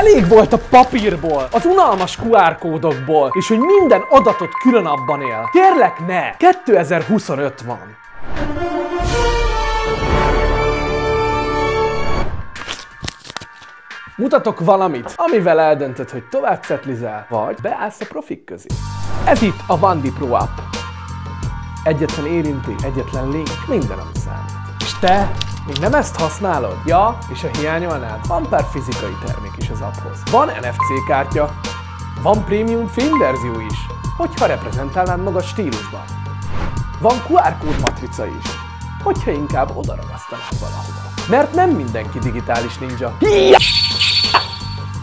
Elég volt a papírból, az unalmas QR kódokból, és hogy minden adatot külön abban él. Kérlek ne! 2025 van. Mutatok valamit, amivel eldöntöd, hogy tovább cetlizel, vagy beállsz a profik közé. Ez itt a Vandi Pro App. Egyetlen érinti, egyetlen link, minden, ami számít. Te még nem ezt használod? Ja, és ha hiányolnád, van pár fizikai termék is az apphoz. Van NFC kártya, van prémium filmverzió is, hogyha reprezentálnád magad stílusban. Van QR kód matrica is, hogyha inkább odaragasztanád valahova. Mert nem mindenki digitális ninja.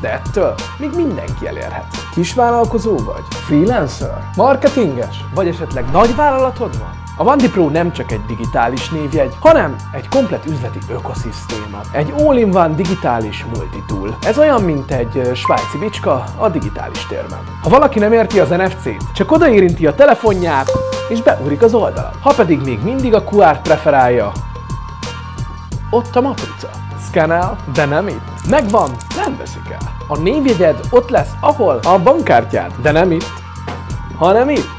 De ettől még mindenki elérhet. Kisvállalkozó vagy? Freelancer? Marketinges? Vagy esetleg nagyvállalatod van? A Vandi Pro nem csak egy digitális névjegy, hanem egy komplet üzleti ökoszisztéma. Egy all-in-one digitális multitool. Ez olyan, mint egy svájci bicska a digitális térben. Ha valaki nem érti az NFC-t, csak odaérinti a telefonját, és beugrik az oldalon. Ha pedig még mindig a QR-t preferálja, ott a matrica. Szkenel, de nem itt. Megvan, nem veszik el. A névjegyed ott lesz, ahol a bankkártyád, de nem itt, hanem itt.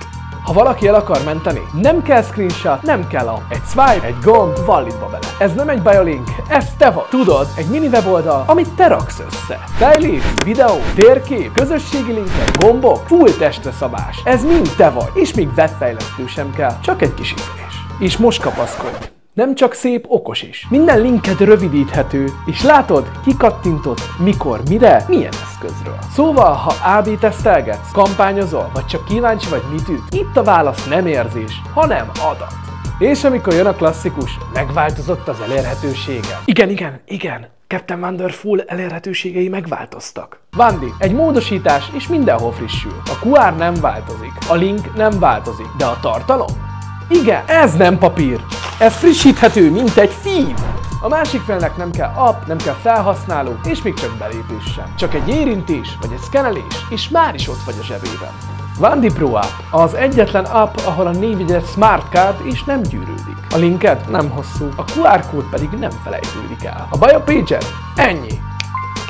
Ha valaki el akar menteni, nem kell screenshot, nem kell a egy swipe, egy gomb, validba bele. Ez nem egy biolink, ez te vagy. Tudod, egy mini weboldal, amit te raksz össze. Fejlít, videó, térkép, közösségi linkek, gombok, full testre szabás. Ez mind te vagy, és még webfejlesztő sem kell, csak egy kis ízlés. És most kapaszkodj. Nem csak szép, okos is. Minden linked rövidíthető, és látod, kikattintott, mikor, mire, milyen eszközről. Szóval, ha AB tesztelgetsz, kampányozol, vagy csak kíváncsi vagy mit üt, itt a válasz nem érzés, hanem adat. És amikor jön a klasszikus, megváltozott az elérhetősége. Igen, igen, igen. Captain Wonderful elérhetőségei megváltoztak. Vandi, egy módosítás és mindenhol frissül. A QR nem változik, a link nem változik, de a tartalom? Igen, ez nem papír. Ez frissíthető, mint egy feed. A másik félnek nem kell app, nem kell felhasználó, és még csak belépés sem. Csak egy érintés, vagy egy szkenelés, és már is ott vagy a zsebében. Vandi Pro App az egyetlen app, ahol a névjegyed Smart Card és nem gyűrődik. A linked nem hosszú, a QR kód pedig nem felejtődik el. A biopage ennyi.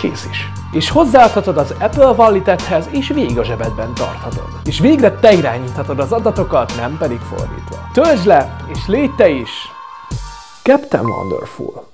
Kész is. És hozzáadhatod az Apple Walletedhez, és végig a zsebedben tarthatod. És végre te irányíthatod az adatokat, nem pedig fordítva. Töltsd le, és légy te is Captain Wonderful.